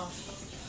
off.